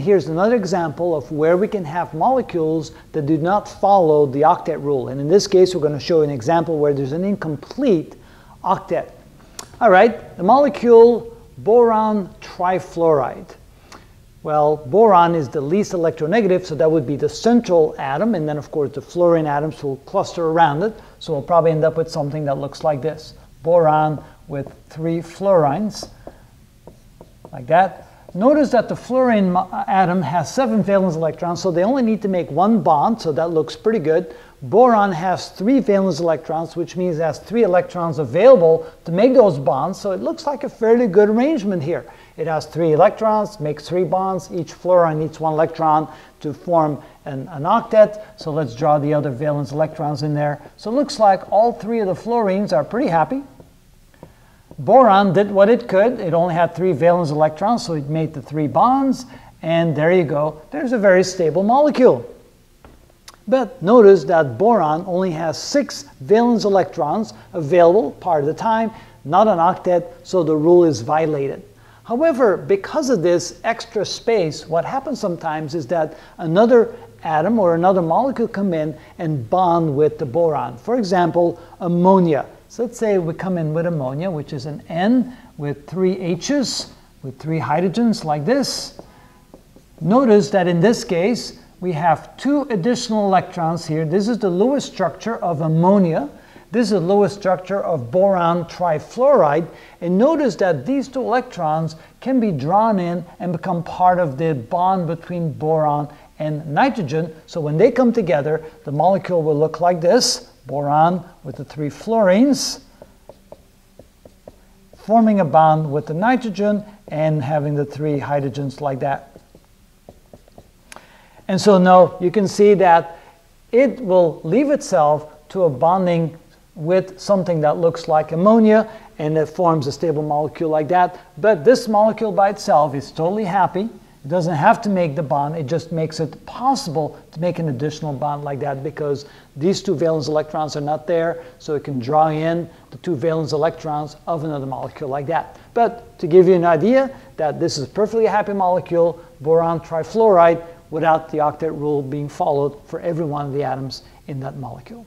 Here's another example of where we can have molecules that do not follow the octet rule. And in this case, we're going to show an example where there's an incomplete octet. All right, the molecule boron trifluoride. Well, boron is the least electronegative, so that would be the central atom, and then of course the fluorine atoms will cluster around it. So we'll probably end up with something that looks like this. Boron with three fluorines, like that. Notice that the fluorine uh, atom has seven valence electrons, so they only need to make one bond, so that looks pretty good. Boron has three valence electrons, which means it has three electrons available to make those bonds, so it looks like a fairly good arrangement here. It has three electrons, makes three bonds, each fluorine needs one electron to form an, an octet, so let's draw the other valence electrons in there. So it looks like all three of the fluorines are pretty happy. Boron did what it could. It only had three valence electrons, so it made the three bonds, and there you go. There's a very stable molecule. But notice that boron only has six valence electrons available part of the time, not an octet, so the rule is violated. However, because of this extra space, what happens sometimes is that another atom or another molecule come in and bond with the boron. For example, ammonia. So let's say we come in with ammonia, which is an N with three H's, with three hydrogens like this. Notice that in this case, we have two additional electrons here. This is the Lewis structure of ammonia. This is the Lewis structure of boron trifluoride. And notice that these two electrons can be drawn in and become part of the bond between boron and nitrogen. So when they come together, the molecule will look like this boron with the three fluorines, forming a bond with the nitrogen and having the three hydrogens like that. And so now you can see that it will leave itself to a bonding with something that looks like ammonia and it forms a stable molecule like that. But this molecule by itself is totally happy it doesn't have to make the bond, it just makes it possible to make an additional bond like that because these two valence electrons are not there, so it can draw in the two valence electrons of another molecule like that. But to give you an idea that this is a perfectly happy molecule, boron trifluoride, without the octet rule being followed for every one of the atoms in that molecule.